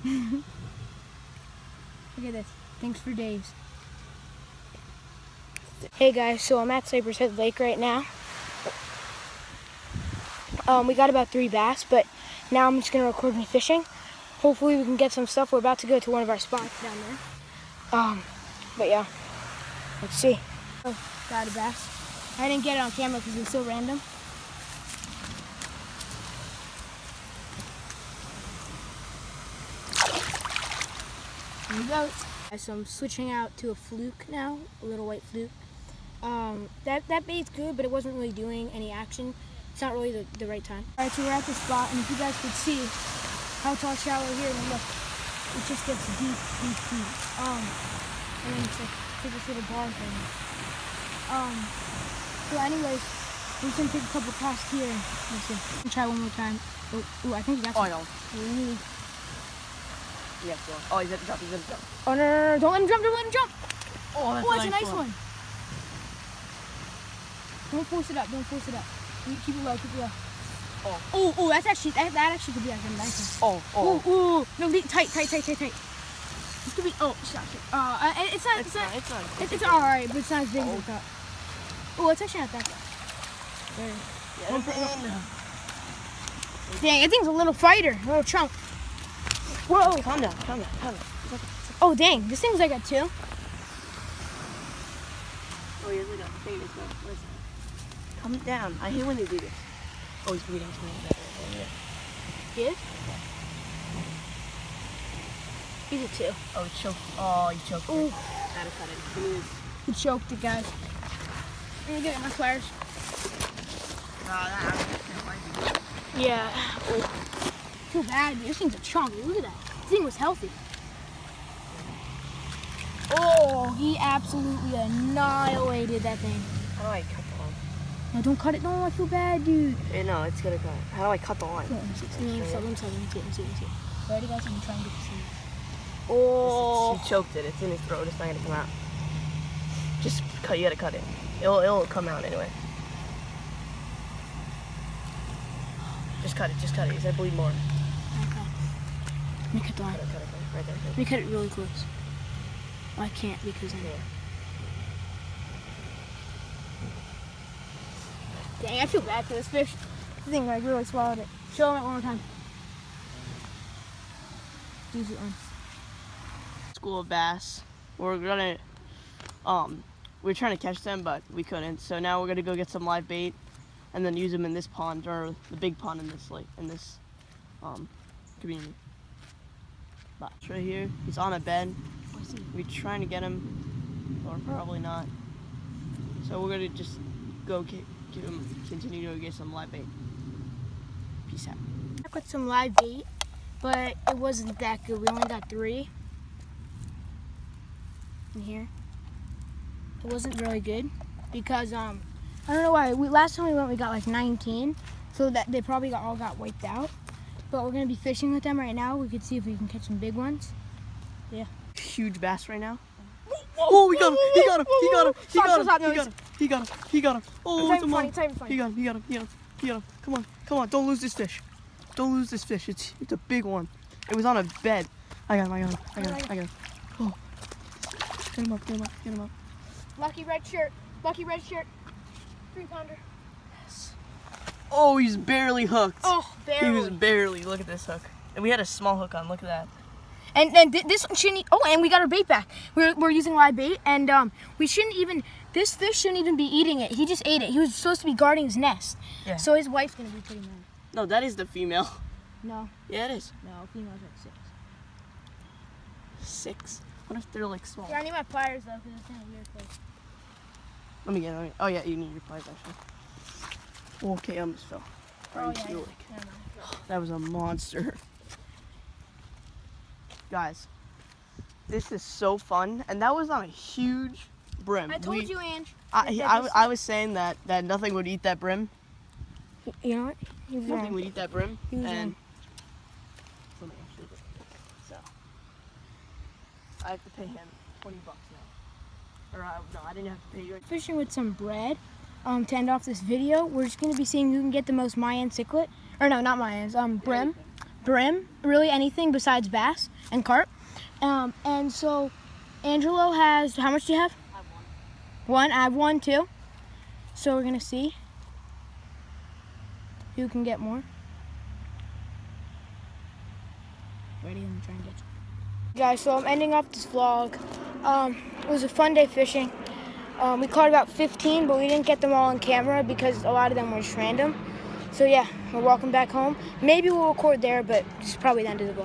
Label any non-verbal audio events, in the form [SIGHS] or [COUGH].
[LAUGHS] Look at this. Thanks for days. Hey guys, so I'm at Cypress Head Lake right now. Um, we got about three bass, but now I'm just gonna record me fishing. Hopefully we can get some stuff. We're about to go to one of our spots down there. Um, but yeah, let's see. Oh, got a bass. I didn't get it on camera because it was so random. So I'm switching out to a fluke now, a little white fluke. Um, that, that bait's good, but it wasn't really doing any action. It's not really the, the right time. All right, so we're at the spot, and if you guys could see how it's all shallow here, and look, it just gets deep, deep, deep. Um, and then it's like, it's this little bar thing. Um, so anyways, we're just gonna take a couple casts here. Let's see. Try one more time. Oh, ooh, I think you got Oh. Ooh. Yes, go. Oh, he's at the jump. He's at the jump. Oh, no, no, no, don't let him jump, don't let him jump. Oh, that's Oh, that's a nice one. Don't force it up. Don't force it up. Keep it low. Keep it low. Oh. Oh, oh, that's actually that, that actually could be like a nice one. Oh, oh. Oh, oh, no, leave, tight, tight, tight, tight, tight. This could be. Oh, stop it. Uh, uh, it's not. It's, It's not. not. It's not. It's, it's all right, but it's not as big as I Oh. thought. Oh, it's actually not that bad. There. Yeah. Dang, that thing's a little fighter, a little chunk. Whoa. Calm down. Calm down. Calm down. Oh, dang, this thing's like a two. Oh, he's like a. What is that? Calm down. I hate when they do this. Oh, he's bleeding. He's bleeding. Oh, yeah. He is. He's a two. Oh, he choked. Oh, he choked. Ooh. it. Gotta cut it. Give me this. He choked it, guys. Let me get my pliers. Oh, that that might be good. Yeah. Oh. Feel bad. dude. This thing's a chunk. Look at that. This thing was healthy. Oh, he absolutely annihilated that thing. How do I cut the line? No, don't cut it. No, I feel bad, dude. No, it's gonna cut. How do I cut the line? I'm trying to get this in. Oh. He choked it. It's in his throat. It's not gonna come out. Just cut. You gotta cut it. It'll it'll come out anyway. Just cut it. Just cut it. He's gonna bleed more. Let me cut the line. It. Cut it. Let me cut it really close. Well, I can't because I'm. Yeah. Dang, I feel bad for this fish. I think I really swallowed it. Show him it one more time. Use it on. School of bass. We're gonna um we are trying to catch them but we couldn't. So now we're gonna go get some live bait and then use them in this pond or the big pond in this lake in this um community. Right here, he's on a bed. We're trying to get him, or probably not. So we're gonna just go get, get him, continue to get some live bait. Peace out. Back with some live bait, but it wasn't that good. We only got three in here. It wasn't really good because um I don't know why. We last time we went we got like 19, so that they probably got all got wiped out. But we're gonna be fishing with them right now. We could see if we can catch some big ones. Yeah. Huge bass right now. Oh, we got him! He got him! He got him! He got him! He got him! He got him! He got him! Oh, It's a even funny, mon- it's even funny. He got him! He got him! He got him! He got him! Come on! Come on! Don't lose this fish! Don't lose this fish! It's it's a big one. It was on a bed. I got him! I got him! I got him! I got him! Oh! Get him up! Get him up! Get him up! Lucky red shirt. Lucky red shirt. Three pounder. Oh, he's barely hooked. Oh, He was barely. barely. Look at this hook. And we had a small hook on. Look at that. And and th- this one shouldn't. Oh, and we got our bait back. We're, we're using live bait, and um, we shouldn't even. This fish shouldn't even be eating it. He just ate it. He was supposed to be guarding his nest. Yeah. So his wife's gonna be pretty mad. No, that is the female. No, Yeah, it is. no, female's at six. Six. What if they're like small? Yeah, I need my pliers though, because it's in a weird place. Let me get. Let me. Oh yeah, you need your pliers actually. Okay, I almost fell. Oh Right yeah. into yeah. lake. [SIGHS] That was a monster. Guys, this is so fun, and that was on a huge brim. I told We- you, Ange. I, that I, I was saying that, that nothing would eat that brim. You know what? He was Nothing wrong. would eat that brim. He was and Let me actually look. so I have to pay him twenty bucks now. Or uh, no, I didn't have to pay you. Fishing with some bread. Um, to end off this video, we're just gonna be seeing who can get the most Mayan cichlid. Or no, not Mayans. Um, brim. brim, really anything besides bass and carp. Um, and so Angelo has, how much do you have? I have one. One, I have one too. So we're gonna see who can get more. Ready? I'm trying to get you. Guys, so I'm ending off this vlog. Um, it was a fun day fishing. Um, we caught about 15, but we didn't get them all on camera because a lot of them were just random. So yeah, we're walking back home. Maybe we'll record there, but it's probably the end of the vlog.